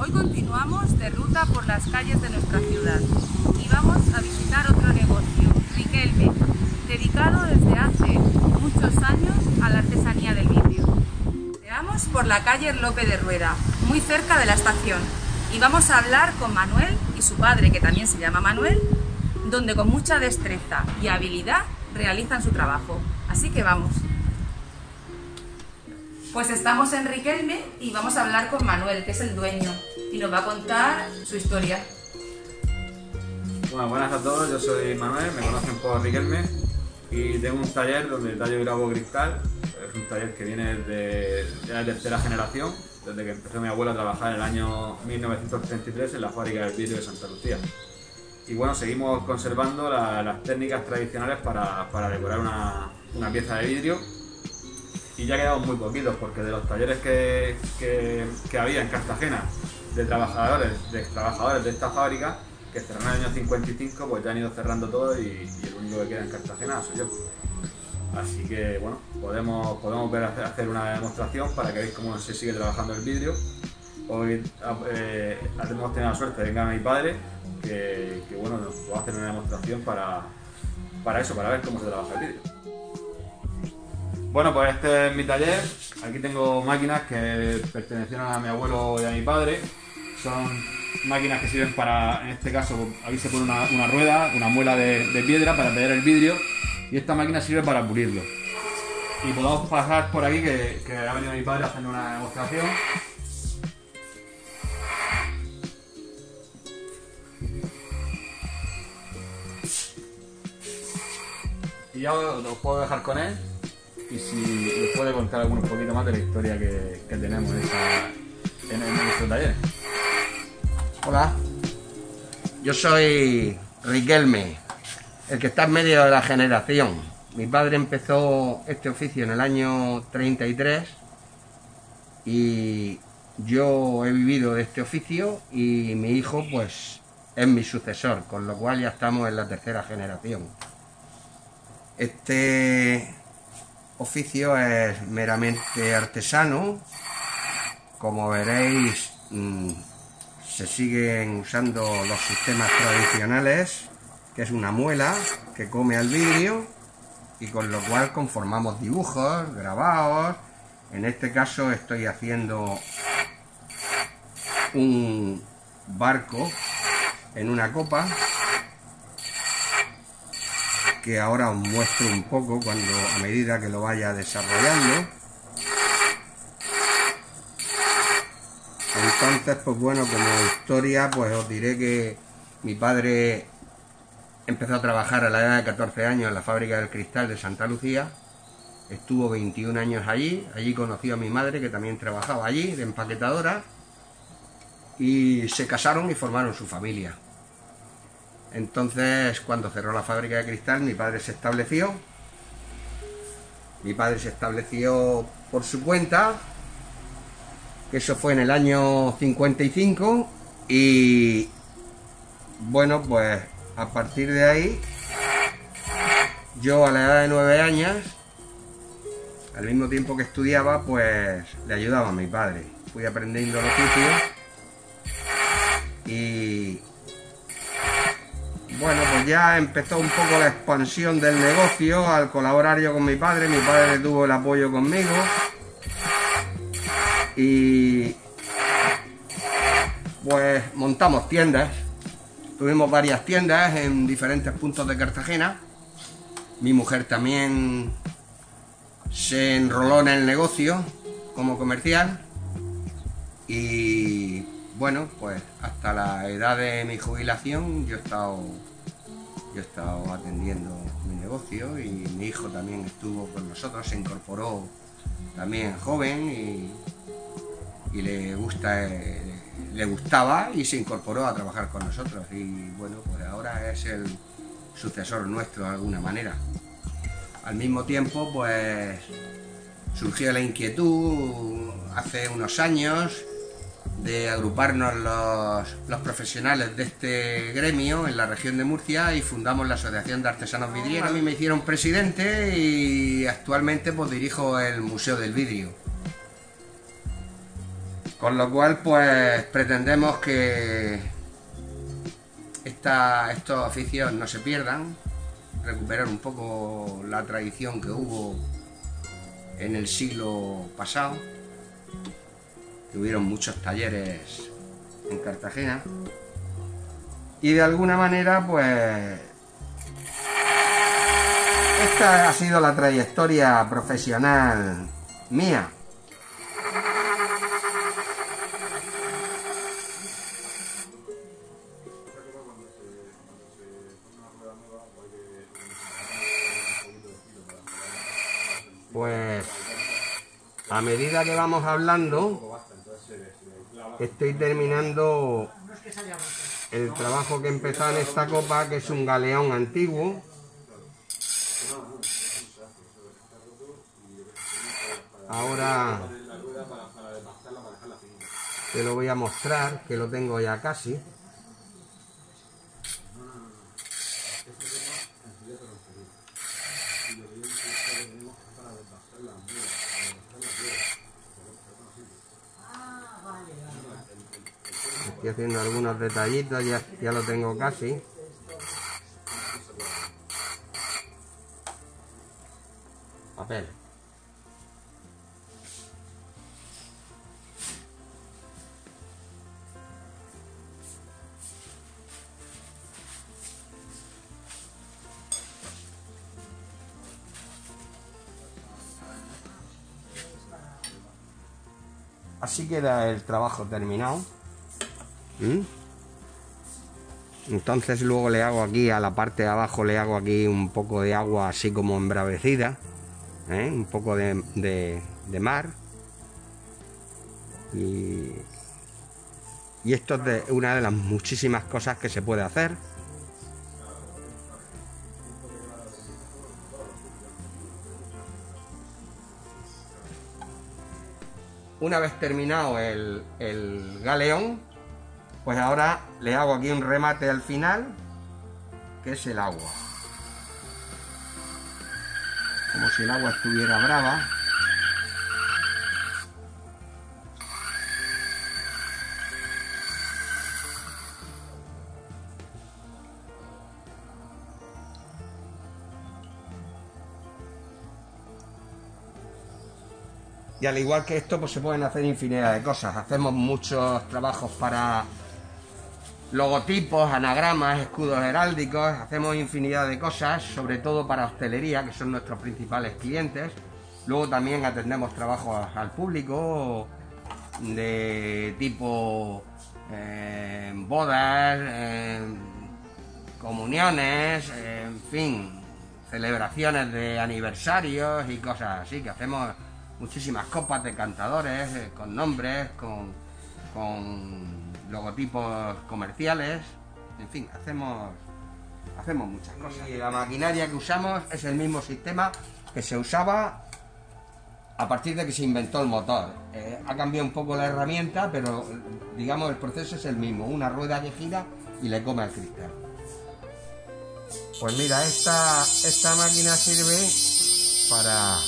Hoy continuamos de ruta por las calles de nuestra ciudad y vamos a visitar otro negocio, Riquelme, dedicado desde hace muchos años a la artesanía del vidrio. Veamos por la calle Lope de Rueda, muy cerca de la estación, y vamos a hablar con Manuel y su padre, que también se llama Manuel, donde con mucha destreza y habilidad realizan su trabajo. Así que vamos. Pues estamos en Riquelme y vamos a hablar con Manuel, que es el dueño, y nos va a contar su historia. Buenas a todos, yo soy Manuel, me conocen por Riquelme y tengo un taller donde tallo y grabo cristal. Es un taller que viene de, de la tercera generación, desde que empezó mi abuela a trabajar en el año 1933 en la fábrica del vidrio de Santa Lucía. Y bueno, seguimos conservando la- las técnicas tradicionales para, para decorar una, una pieza de vidrio y ya quedamos muy poquitos porque de los talleres que, que- había en Cartagena de trabajadores, de trabajadores de esta fábrica que cerraron en el año 55 pues ya han ido cerrando todo y, el único que queda en Cartagena soy yo. Así que bueno, podemos, podemos ver hacer- una demostración para que veáis cómo se sigue trabajando el vidrio. Hoy eh, hemos tenido la suerte de que venga mi padre que, que, bueno, nos va a hacer una demostración para, para eso, para ver cómo se trabaja el vidrio. Bueno, pues este es mi taller. Aquí tengo máquinas que pertenecieron a mi abuelo y a mi padre. Son máquinas que sirven para, en este caso, aquí se pone una, rueda, una muela de, piedra para tallar el vidrio. Y esta máquina sirve para pulirlo. Y podemos pasar por aquí, que, ha venido mi padre hacer una demostración. Y ya os puedo dejar con él y si os puede contar algún poquito más de la historia que, que tenemos en, esa- en, en nuestro taller. Hola, yo soy Riquelme, el que está en medio de la generación. Mi padre empezó este oficio en el año 33 y yo he vivido de este oficio y mi hijo pues es mi sucesor, con lo cual ya estamos en la tercera generación. Este oficio es meramente artesano, como veréis mm, se siguen usando los sistemas tradicionales, que es una muela que come al vidrio y con lo cual conformamos dibujos, grabados. En este caso estoy haciendo un barco en una copa que ahora os muestro un poco cuando a medida que lo vaya desarrollando. Entonces, pues bueno, como historia, pues os diré que mi padre empezó a trabajar a la edad de 14 años en la fábrica del cristal de Santa Lucía. Estuvo 21 años allí. Allí conoció a mi madre, que también trabajaba allí, de empaquetadora. Y se casaron y formaron su familia. Entonces, cuando cerró la fábrica de cristal, mi padre se estableció. Mi padre se estableció por su cuenta, eso fue en el año 55 y bueno, pues a partir de ahí yo a la edad de nueve años, al mismo tiempo que estudiaba, pues le ayudaba a mi padre. Fui aprendiendo el oficio y ya empezó un poco la expansión del negocio al colaborar yo con mi padre. Mi padre tuvo el apoyo conmigo y pues montamos tiendas. Tuvimos varias tiendas en diferentes puntos de Cartagena. Mi mujer también se enroló en el negocio como comercial y bueno, pues hasta la edad de mi jubilación yo he estado yo he estado atendiendo mi negocio y mi hijo también estuvo con nosotros, se incorporó también joven y, y le gusta eh, le gustaba y se incorporó a trabajar con nosotros. Y bueno pues ahora es el sucesor nuestro de alguna manera. Al mismo tiempo pues surgió la inquietud hace unos años de agruparnos los, los profesionales de este gremio en la región de Murcia y fundamos la Asociación de Artesanos Vidrieros. A mí me hicieron presidente y actualmente pues dirijo el Museo del Vidrio. Con lo cual, pues pretendemos que estos oficios no se pierdan, recuperar un poco la tradición que hubo en el siglo pasado, que hubieron muchos talleres en Cartagena, y de alguna manera, pues, esta ha sido la trayectoria profesional mía. Pues a medida que vamos hablando, estoy terminando el trabajo que empezó en esta copa, que es un galeón antiguo. Ahora te lo voy a mostrar, que lo tengo ya casi. Estoy haciendo algunos detallitos, ya, ya lo tengo casi. Papel. Así queda el trabajo terminado. ¿Mm? Entonces luego le hago aquí a la parte de abajo, le hago aquí un poco de agua así como embravecida, ¿eh? un poco de, mar. Y, esto es de una de las muchísimas cosas que se puede hacer. Una vez terminado el galeón, pues ahora le hago aquí un remate al final, que es el agua. Como si el agua estuviera brava. Y al igual que esto, pues se pueden hacer infinidad de cosas. Hacemos muchos trabajos para logotipos, anagramas, escudos heráldicos, hacemos infinidad de cosas, sobre todo para hostelería, que son nuestros principales clientes. Luego también atendemos trabajos al público de tipo eh, bodas, eh, comuniones, en fin, celebraciones de aniversarios y cosas así, que hacemos muchísimas copas de cantadores eh, con nombres, con, con logotipos comerciales, en fin, hacemos, hacemos muchas cosas. Y la maquinaria que usamos es el mismo sistema que se usaba a partir de que se inventó el motor. Eh, ha cambiado un poco la herramienta, pero digamos el proceso es el mismo, una rueda que gira y le come al cristal. Pues mira, esta, esta máquina sirve para...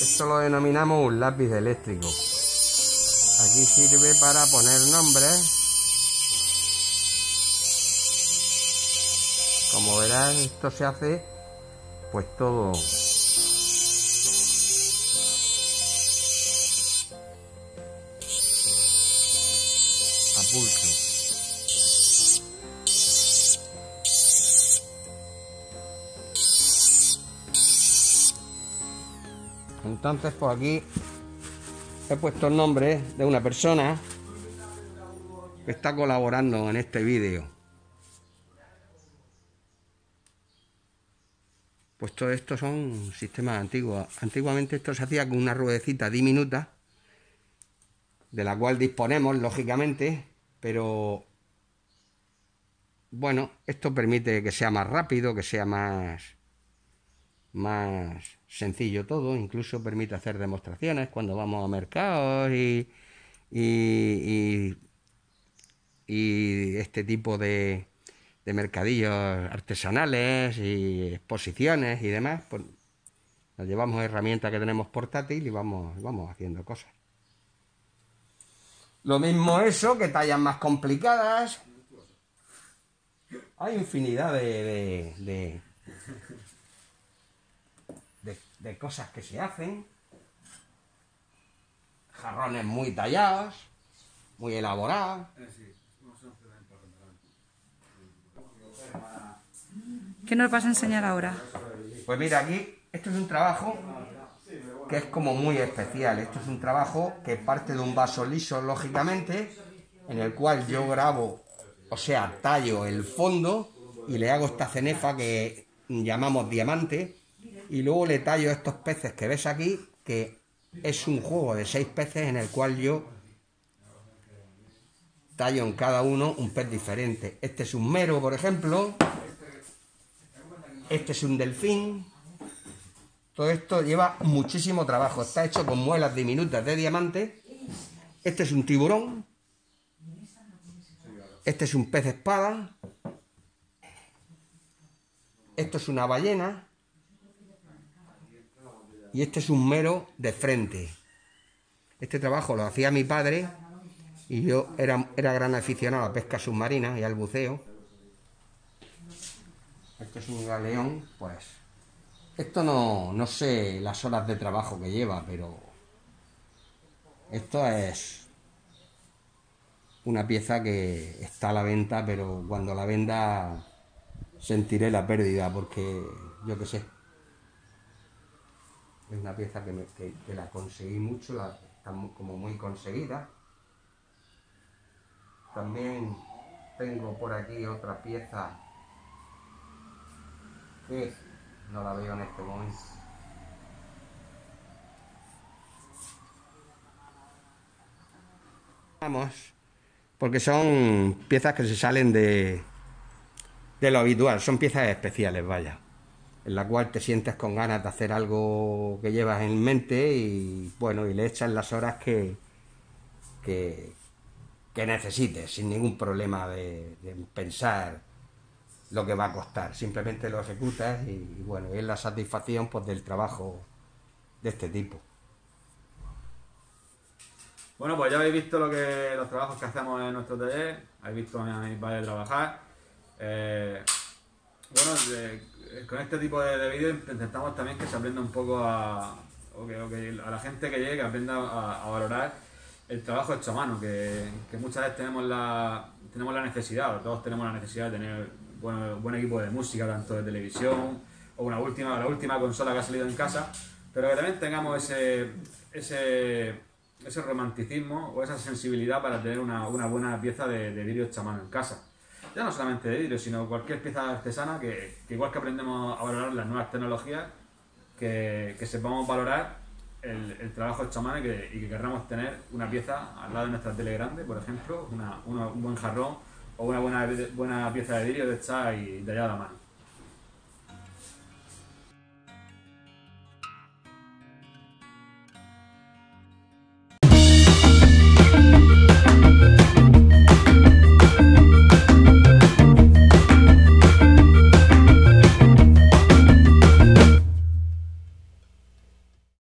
Esto lo denominamos un lápiz eléctrico. Aquí sirve para poner nombres. Como verás, esto se hace pues todo a pulso. Entonces, pues aquí he puesto el nombre de una persona que está colaborando en este vídeo. Pues todo esto son sistemas antiguos. Antiguamente esto se hacía con una ruedecita diminuta, de la cual disponemos, lógicamente, pero bueno, esto permite que sea más rápido, que sea más, más sencillo todo, incluso permite hacer demostraciones cuando vamos a mercados y, y, este tipo de, de, mercadillos artesanales y exposiciones y demás. Pues, Nos llevamos herramientas que tenemos portátil y vamos, vamos haciendo cosas. Lo mismo eso, que tallas más complicadas. Hay infinidad de, cosas que se hacen. Jarrones muy tallados, muy elaborados. ¿Qué nos vas a enseñar ahora? Pues mira, aquí, esto es un trabajo que es como muy especial. Esto es un trabajo que parte de un vaso liso, lógicamente, en el cual yo grabo, o sea, tallo el fondo y le hago esta cenefa que llamamos diamante y luego le tallo estos peces que ves aquí, que es un juego de seis peces en el cual yo tallo en cada uno un pez diferente. Este es un mero, por ejemplo. Este es un delfín. Todo esto lleva muchísimo trabajo. Está hecho con muelas diminutas de diamante. Este es un tiburón. Este es un pez espada. Esto es una ballena. Y este es un mero de frente. Este trabajo lo hacía mi padre y yo era, era gran aficionado a la pesca submarina y al buceo. Este es un galeón, pues esto no, no sé las horas de trabajo que lleva, pero esto es una pieza que está a la venta, pero cuando la venda sentiré la pérdida porque yo qué sé. Es una pieza que, me, que, la conseguí mucho, la, está como muy conseguida. También tengo por aquí otra pieza que no la veo en este momento. Vamos, porque son piezas que se salen de, de lo habitual, son piezas especiales, vaya, en la cual te sientes con ganas de hacer algo que llevas en mente y bueno, y le echas las horas que, que, que necesites, sin ningún problema de, pensar lo que va a costar. Simplemente lo ejecutas y, bueno, es la satisfacción pues, del trabajo de este tipo. Bueno, pues ya habéis visto lo que los trabajos que hacemos en nuestro taller, habéis visto a mi padre trabajar. Eh, bueno, con este tipo de, vídeos intentamos también que se aprenda un poco a, a la gente que llegue, que aprenda a, valorar el trabajo hecho a mano, que, muchas veces tenemos la, tenemos la necesidad, todos tenemos la necesidad de tener buen, buen equipo de música, tanto de televisión o una última, la última consola que ha salido en casa, pero que también tengamos ese, ese, ese romanticismo o esa sensibilidad para tener una, una buena pieza de, de vidrio chamán en casa. Ya no solamente de vidrio, sino cualquier pieza artesana que, igual que aprendemos a valorar las nuevas tecnologías, que, que sepamos valorar el, trabajo hecho a mano y que, y que querramos tener una pieza al lado de nuestra tele grande, por ejemplo, una, un buen jarrón o una buena, buena pieza de vidrio de hecha y tallada a mano.